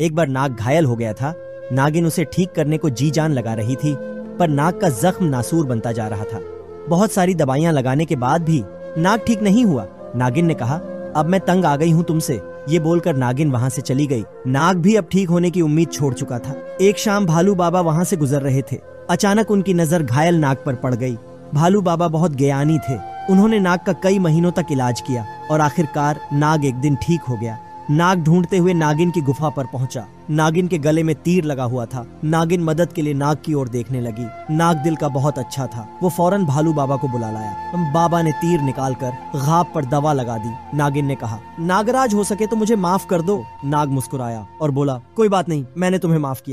एक बार नाग घायल हो गया था। नागिन उसे ठीक करने को जी जान लगा रही थी, पर नाग का जख्म नासूर बनता जा रहा था। बहुत सारी दवाइयाँ लगाने के बाद भी नाग ठीक नहीं हुआ। नागिन ने कहा, अब मैं तंग आ गई हूँ तुमसे। ये बोलकर नागिन वहाँ से चली गई। नाग भी अब ठीक होने की उम्मीद छोड़ चुका था। एक शाम भालू बाबा वहाँ से गुजर रहे थे। अचानक उनकी नज़र घायल नाग पर पड़ गई। भालू बाबा बहुत ज्ञानी थे। उन्होंने नाग का कई महीनों तक इलाज किया और आखिरकार नाग एक दिन ठीक हो गया। नाग ढूंढते हुए नागिन की गुफा पर पहुँचा। नागिन के गले में तीर लगा हुआ था। नागिन मदद के लिए नाग की ओर देखने लगी। नाग दिल का बहुत अच्छा था। वो फ़ौरन भालू बाबा को बुला लाया। बाबा ने तीर निकाल कर घाप पर दवा लगा दी। नागिन ने कहा, नागराज, हो सके तो मुझे माफ़ कर दो? नाग मुस्कुराया और बोला, कोई बात नहीं, मैंने तुम्हें माफ़ किया।